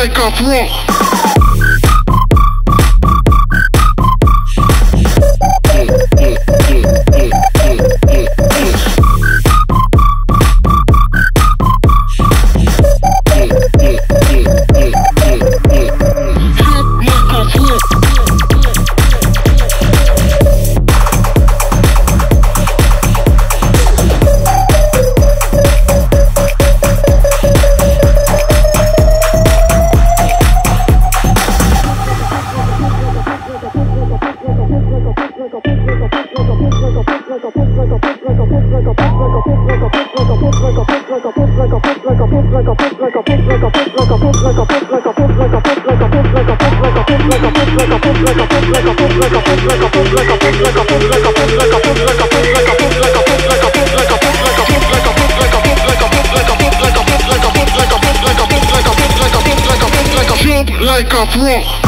like a pro. Like a pro.